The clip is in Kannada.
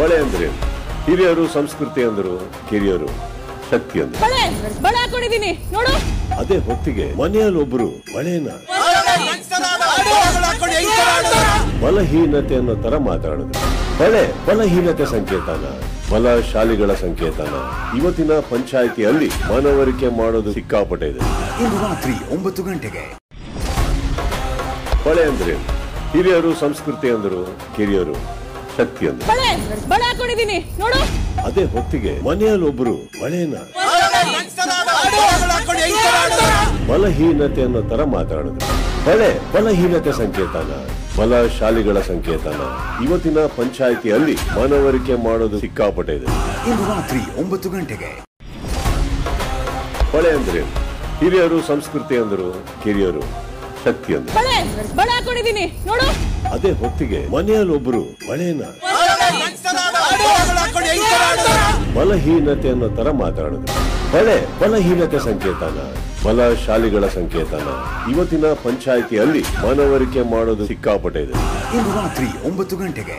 ಹೊಳೆ ಅಂದ್ರೆ ಹಿರಿಯರು ಸಂಸ್ಕೃತಿ ಅಂದರು ಕಿರಿಯರು ಶಕ್ತಿ ಅಂದರು. ಬಳೆ ಬಳೆ ಹಾಕೊಂಡಿದೀನಿ ನೋಡು. ಅದೇ ಹೊತ್ತಿಗೆ ಮನೆಯಲ್ಲಿ ಒಬ್ರು ಬಳೆನ ಬಲಹೀನತೆ ಅನ್ನೋ ತರ ಮಾತಾಡಿದ್ರು. ಬಳೆ ಬಲಹೀನತೆ ಸಂಕೇತನ ಬಲ ಶಾಲೆಗಳ ಸಂಕೇತನ. ಇವತ್ತಿನ ಪಂಚಾಯಿತಿಯಲ್ಲಿ ಮನವರಿಕೆ ಮಾಡೋದು ಸಿಕ್ಕಾಪಟ್ಟೆ ಇದೆ ಇಂದು ರಾತ್ರಿ ಒಂಬತ್ತು ಗಂಟೆಗೆ. ಹೊಳೆ ಅಂದ್ರೆ ಹಿರಿಯರು ಸಂಸ್ಕೃತಿ ಅಂದರು ಕಿರಿಯರು ಶಕ್ತಿ ಅಂದರು ಬಳೆ ಬಳೆ ಹಾಕೊಂಡಿದೀನಿ ನೋಡು. ಅದೇ ಹೊತ್ತಿಗೆ ಮನೆಯಲ್ಲಿ ಒಬ್ರು ಬಳೆನ ಬಲಹೀನತೆ ಅನ್ನೋ ತರ ಮಾತಾಡಿದ್ರು. ಬಳೆ ಬಲಹೀನತೆ ಸಂಕೇತನ ಬಲಶಾಲಿಗಳ ಸಂಕೇತನ. ಇವತ್ತಿನ ಪಂಚಾಯಿತಿಯಲ್ಲಿ ಮನವರಿಕೆ ಮಾಡೋದು ಸಿಕ್ಕಾಪಟ್ಟೆ ಇದೆ. ಇಂದು ರಾತ್ರಿ ಒಂಬತ್ತು ಗಂಟೆಗೆ. ಬಳೆ ಅಂದ್ರೆ ಹಿರಿಯರು ಸಂಸ್ಕೃತಿ ಅಂದರು ಕಿರಿಯರು. ಶಕ್ತಿ ಅಂತ ಬಳೆ ಬಳೆ ನೋಡು. ಅದೇ ಹೊತ್ತಿಗೆ ಮನೆಯಲ್ಲಿ ಒಬ್ರು ಬಳೆನ ಬಲಹೀನತೆ ಅನ್ನೋ ತರ ಮಾತಾಡಿದ್ರು. ಬಳೆ ಬಲಹೀನತೆ ಸಂಕೇತನ ಬಲಶಾಲಿಗಳ ಸಂಕೇತನ. ಇವತ್ತಿನ ಪಂಚಾಯಿತಿಯಲ್ಲಿ ಮನವರಿಕೆ ಮಾಡೋದು ಸಿಕ್ಕಾಪಟ್ಟೆ ಇದೆ. ಇಂದು ರಾತ್ರಿ ಒಂಬತ್ತು ಗಂಟೆಗೆ